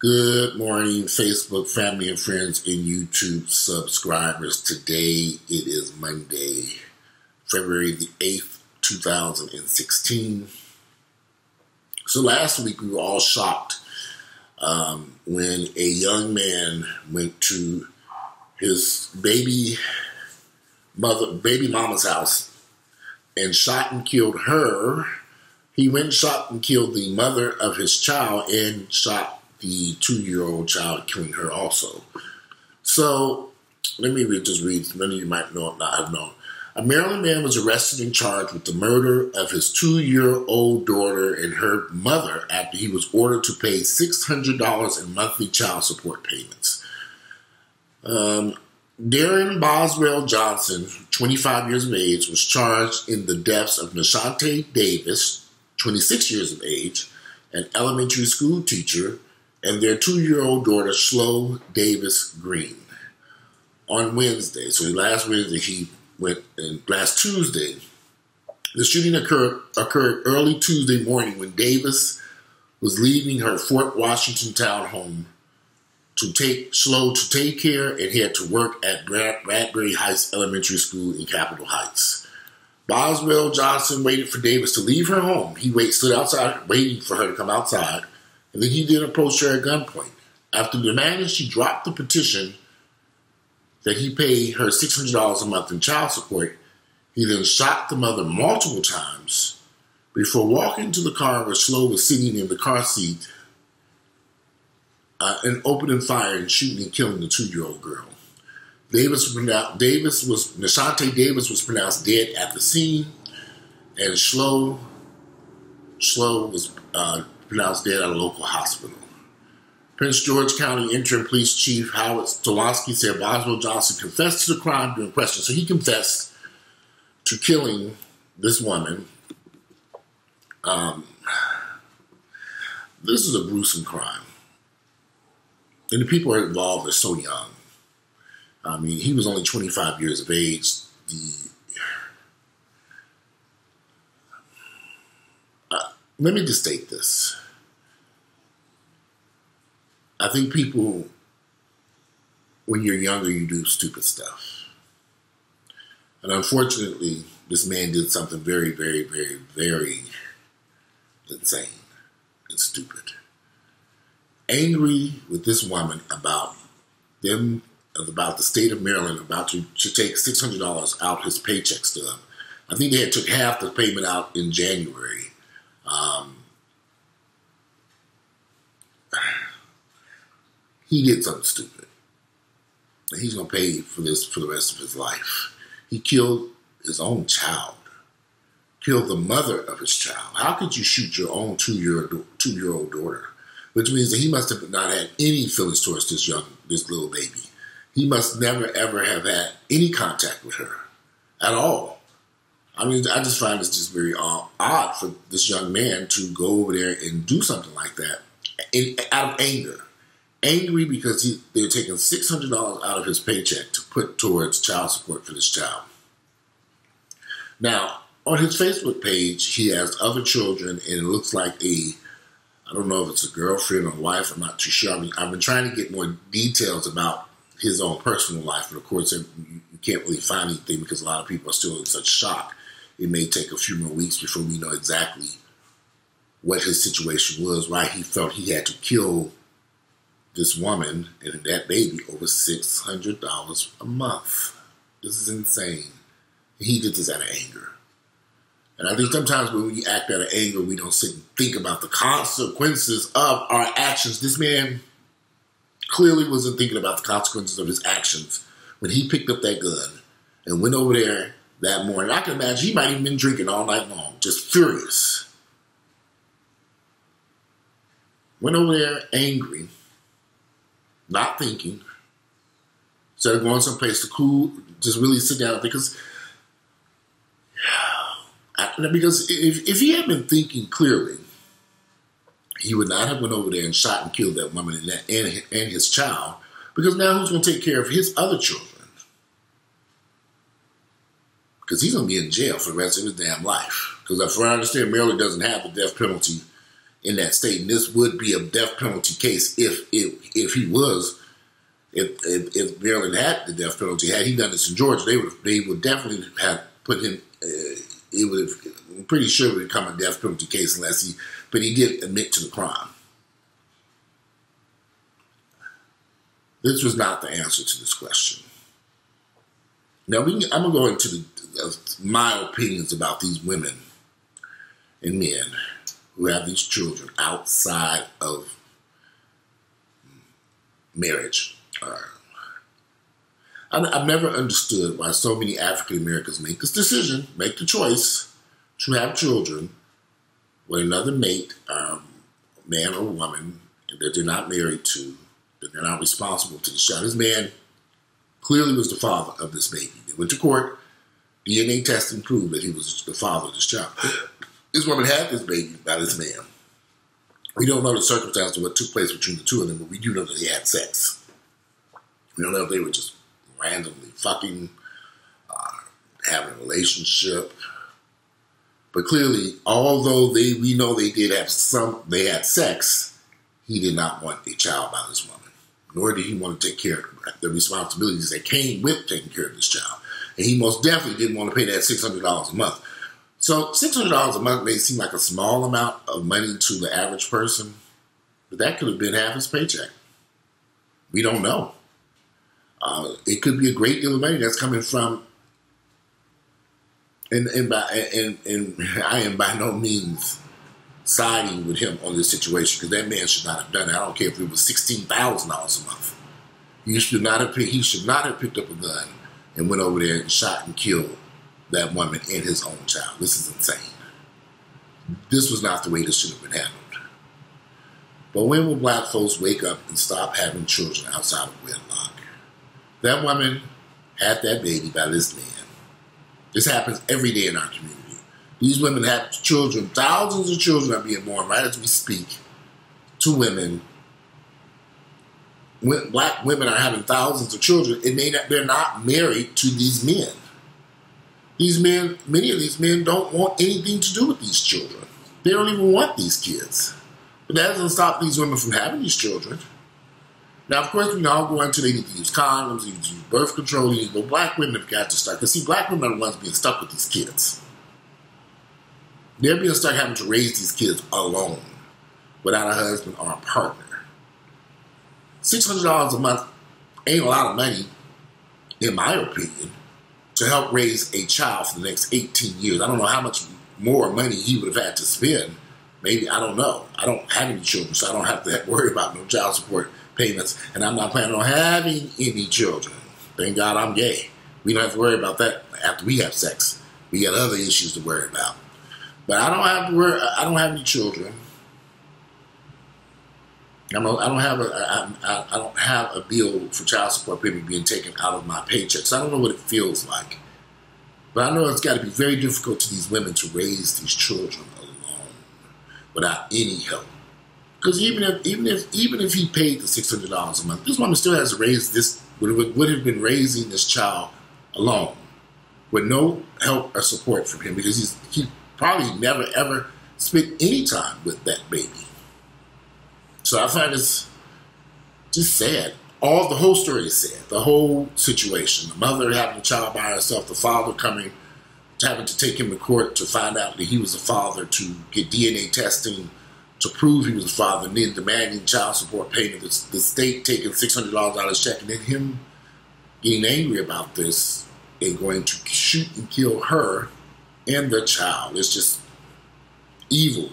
Good morning, Facebook family and friends and YouTube subscribers. Today it is Monday, February the 8th, 2016. So last week we were all shocked um, when a young man went to his baby mother, baby mama's house and shot and killed her. He went and shot and killed the mother of his child and shot the two year old child, killing her also. So let me read, just read. Many of you might know, not have known. A Maryland man was arrested and charged with the murder of his two year old daughter and her mother after he was ordered to pay $600 in monthly child support payments. Um, Darren Boswell Johnson, 25 years of age, was charged in the deaths of Nashante Davis, 26 years of age, an elementary school teacher, and their two year old daughter, Chloe Davis Green. On Wednesday, so last Wednesday, he went, and last Tuesday, the shooting occurred, occurred early Tuesday morning when Davis was leaving her Fort Washington town home to take Chloe to take care and head to work at Bradbury Heights Elementary School in Capitol Heights. Boswell Johnson waited for Davis to leave her home. He wait, stood outside waiting for her to come outside and then he did approach her at gunpoint. After demanding she drop the petition that he pay her $600 a month in child support, he then shot the mother multiple times before walking to the car where Chloe was sitting in the car seat uh, and opening fire and shooting and killing the two-year-old girl. Davis, Davis was Nashante Davis was pronounced dead at the scene, and Chloe Chloe was uh, pronounced dead at a local hospital. Prince George County Interim Police Chief Howard Stolowski said Boswell Johnson confessed to the crime during questioning. So he confessed to killing this woman. Um, this is a gruesome crime. And the people involved are so young. I mean, he was only 25 years of age. The uh, let me just state this. I think people, when you're younger, you do stupid stuff. And unfortunately, this man did something very, very, very, very insane and stupid. Angry with this woman about them, about the state of Maryland about to, to take $600 out his paycheck them. I think they had took half the payment out in January. Um, he did something stupid. And he's going to pay for this for the rest of his life. He killed his own child, killed the mother of his child. How could you shoot your own two year two year old daughter? Which means that he must have not had any feelings towards this young this little baby. He must never ever have had any contact with her at all. I mean, I just find this just very uh, odd for this young man to go over there and do something like that in, out of anger angry because he, they're taking $600 out of his paycheck to put towards child support for this child. Now, on his Facebook page, he has other children, and it looks like a, I don't know if it's a girlfriend or wife, I'm not too sure. I mean, I've been trying to get more details about his own personal life, but of course, you can't really find anything because a lot of people are still in such shock. It may take a few more weeks before we know exactly what his situation was, why he felt he had to kill this woman and that baby over $600 a month. This is insane. He did this out of anger. And I think sometimes when we act out of anger, we don't sit and think about the consequences of our actions. This man clearly wasn't thinking about the consequences of his actions when he picked up that gun and went over there that morning. I can imagine he might even been drinking all night long, just furious. Went over there angry not thinking, instead of going someplace to cool, just really sit down because because if, if he had been thinking clearly, he would not have went over there and shot and killed that woman and, that, and, and his child because now who's going to take care of his other children? Because he's going to be in jail for the rest of his damn life. Because if I understand, Maryland doesn't have the death penalty in that state. And this would be a death penalty case if if, if he was. If, if, if Maryland had the death penalty, had he done this in Georgia, they would they would definitely have put him. Uh, it would have, I'm pretty sure it would become a death penalty case unless he, but he did admit to the crime. This was not the answer to this question. Now we, I'm gonna go into the, my opinions about these women and men who have these children outside of marriage. Uh, I've never understood why so many African Americans make this decision, make the choice to have children with another mate, um, man or woman, that they're not married to, that they're not responsible to the child. This man clearly was the father of this baby. They went to court. DNA testing proved that he was the father of this child. This woman had this baby by this man. We don't know the circumstances of what took place between the two of them, but we do know that they had sex. We don't know if they were just randomly fucking, uh, having a relationship. But clearly, although they we know they did have some, they had sex, he did not want a child by this woman. Nor did he want to take care of the responsibilities that came with taking care of this child. And he most definitely didn't want to pay that $600 a month. So $600 a month may seem like a small amount of money to the average person, but that could have been half his paycheck. We don't know. Uh, it could be a great deal of money that's coming from, and and, by, and and I am by no means siding with him on this situation because that man should not have done it. I don't care if it was sixteen thousand dollars a month. You should not have. He should not have picked up a gun and went over there and shot and killed that woman and his own child. This is insane. This was not the way this should have been handled. But when will black folks wake up and stop having children outside of wedlock? That woman had that baby by this man. This happens every day in our community. These women have children, thousands of children are being born right as we speak to women. When black women are having thousands of children, and they, they're not married to these men. These men, many of these men don't want anything to do with these children. They don't even want these kids. But that doesn't stop these women from having these children. Now, of course, we all go into they need to use condoms, they need to use birth control, but black women have got to start. Because, see, black women are the ones being stuck with these kids. They're being stuck having to raise these kids alone without a husband or a partner. $600 a month ain't a lot of money, in my opinion, to help raise a child for the next 18 years. I don't know how much more money he would have had to spend. Maybe, I don't know. I don't have any children, so I don't have to worry about no child support payments, and I'm not planning on having any children. Thank God I'm gay. We don't have to worry about that after we have sex. We got other issues to worry about. But I don't have to worry. I don't have any children. I'm a, I don't have a I, I don't have a bill for child support payment being taken out of my paycheck, so I don't know what it feels like. But I know it's got to be very difficult to these women to raise these children alone without any help. Because even if even if even if he paid the six hundred dollars a month, this woman still has raised this would, would have been raising this child alone with no help or support from him because he's he probably never ever spent any time with that baby. So I find this just sad. All the whole story is sad. The whole situation. The mother having a child by herself, the father coming having to take him to court to find out that he was the father to get DNA testing to prove he was the father, and then demanding child support payment, the, the state taking $600 out of his check, and then him getting angry about this and going to shoot and kill her and the child. It's just evil.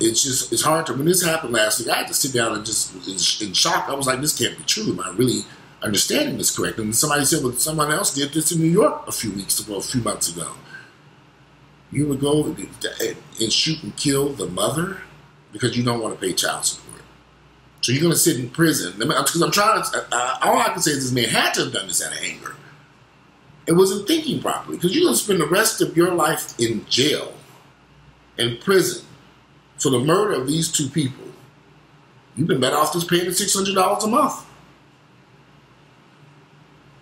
It's just, it's hard to, when this happened last week, I had to sit down and just, in shock, I was like, this can't be true. Am I really understanding this correct? And somebody said, well, someone else did this in New York a few weeks ago, a few months ago you would go and shoot and kill the mother because you don't want to pay child support. So you're going to sit in prison. Because I'm trying to, all I can say is this man had to have done this out of anger. It wasn't thinking properly because you're going to spend the rest of your life in jail, in prison, for the murder of these two people. You've been better off just paying the $600 a month.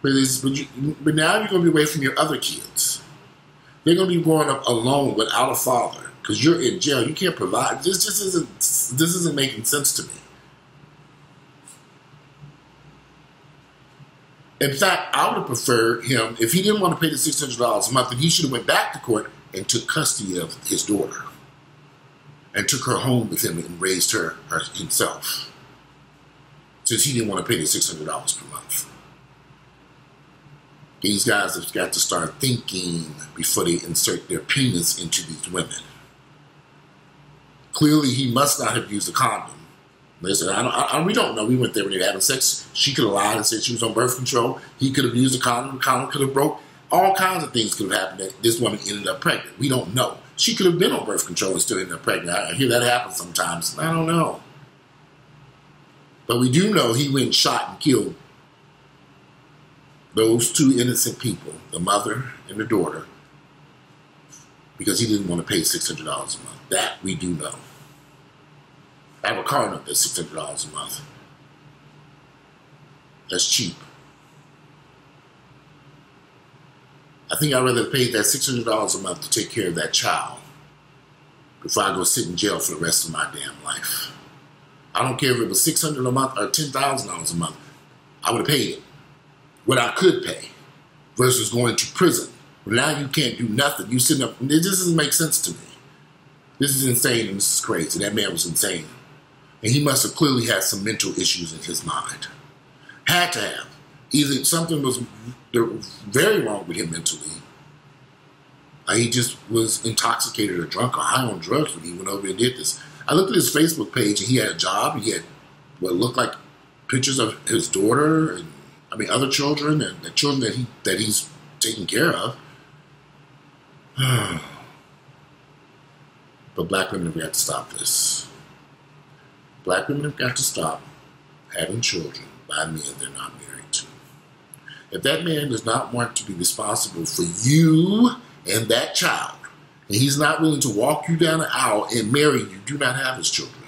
But, but, you, but now you're going to be away from your other kids. They're going to be growing up alone without a father because you're in jail. You can't provide. This just isn't. This isn't making sense to me. In fact, I would have preferred him if he didn't want to pay the six hundred dollars a month, then he should have went back to court and took custody of his daughter and took her home with him and raised her, her himself, since he didn't want to pay the six hundred dollars per month. These guys have got to start thinking before they insert their penis into these women. Clearly, he must not have used a condom. Listen, I don't, I, we don't know. We went there when they were having sex. She could have lied and said she was on birth control. He could have used a condom. The condom could have broke. All kinds of things could have happened that this woman ended up pregnant. We don't know. She could have been on birth control and still ended up pregnant. I hear that happen sometimes. I don't know. But we do know he went shot and killed those two innocent people, the mother and the daughter, because he didn't want to pay $600 a month. That we do know. I have a car note that's $600 a month. That's cheap. I think I'd rather pay that $600 a month to take care of that child before I go sit in jail for the rest of my damn life. I don't care if it was $600 a month or $10,000 a month. I would have paid it what I could pay versus going to prison. Now you can't do nothing. You sitting up. This doesn't make sense to me. This is insane and this is crazy. That man was insane. And he must have clearly had some mental issues in his mind. Had to have. Either something was very wrong with him mentally. Or he just was intoxicated or drunk or high on drugs when he went over and did this. I looked at his Facebook page and he had a job. He had what looked like pictures of his daughter and I mean, other children and the children that he that he's taking care of. but black women have got to stop this. Black women have got to stop having children by men they're not married to. If that man does not want to be responsible for you and that child, and he's not willing to walk you down the aisle and marry you, do not have his children.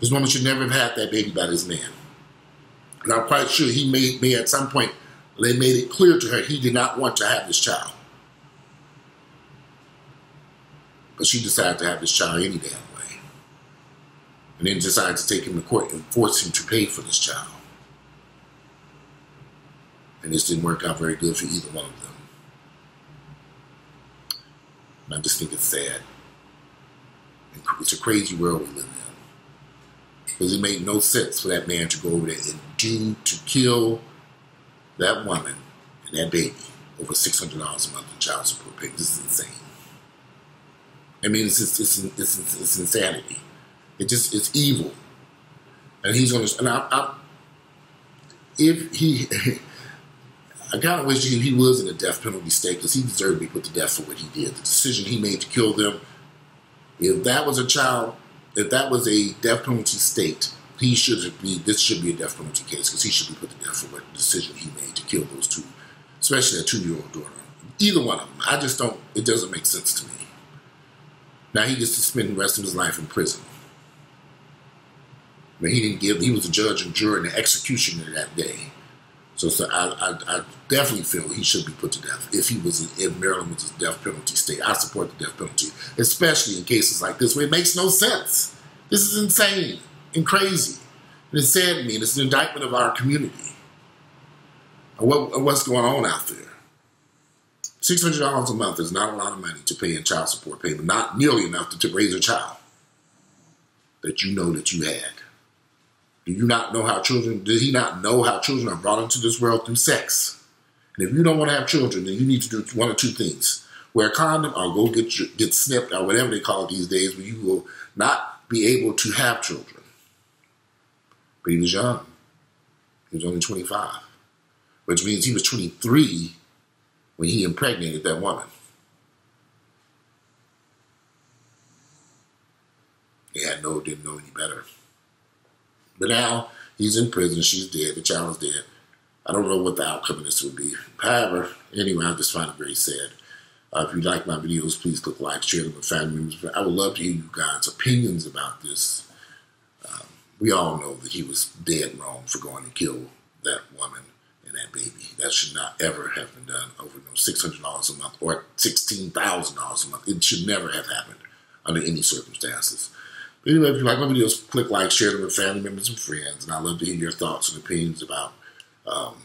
This woman should never have had that baby by this man. And I'm quite sure he made me at some point, they made it clear to her he did not want to have this child. But she decided to have this child any damn way. And then decided to take him to court and force him to pay for this child. And this didn't work out very good for either one of them. And I just think it's sad. It's a crazy world we live in because it made no sense for that man to go over there and do to kill that woman and that baby over six hundred dollars a month in child support payments. This is insane. I mean, it's it's, it's, it's, it's insanity. It just it's evil, and he's going to. And I, I, if he, I kind of wish he, he was in a death penalty state because he deserved to be put to death for what he did. The decision he made to kill them. If that was a child if that was a death penalty state, he should be. This should be a death penalty case because he should be put to death for what decision he made to kill those two, especially a two-year-old daughter. Either one of them. I just don't. It doesn't make sense to me. Now he gets to spend the rest of his life in prison. But he didn't give. He was a judge and jury and the executioner that day. So, so I, I, I, definitely feel he should be put to death if he was in, Maryland was a death penalty state. I support the death penalty, especially in cases like this where it makes no sense. This is insane and crazy. And it's sad to me. It's an indictment of our community. And what, what's going on out there? $600 a month is not a lot of money to pay in child support payment, not nearly enough to, to raise a child that you know that you had. Do you not know how children, did he not know how children are brought into this world through sex? And if you don't want to have children, then you need to do one or two things. Wear a condom or go get, your, get snipped or whatever they call it these days where you will not be able to have children. But he was young. He was only 25, which means he was 23 when he impregnated that woman. He had no, didn't know any better. But now he's in prison. She's dead. The child is dead. I don't know what the outcome of this would be. However, anyway, I just find it very sad. Uh, if you like my videos, please click like, share them with family members. I would love to hear you guys' opinions about this. Um, we all know that he was dead wrong for going to kill that woman and that baby. That should not ever have been done over know, $600 a month or $16,000 a month. It should never have happened under any circumstances. Anyway, if you like my videos, click like, share them with family members and friends. And I'd love to hear your thoughts and opinions about um,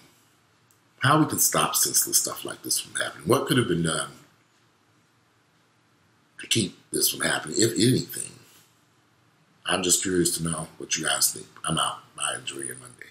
how we can stop senseless stuff like this from happening. What could have been done to keep this from happening, if anything? I'm just curious to know what you guys think. I'm out. Bye. Enjoy your Monday.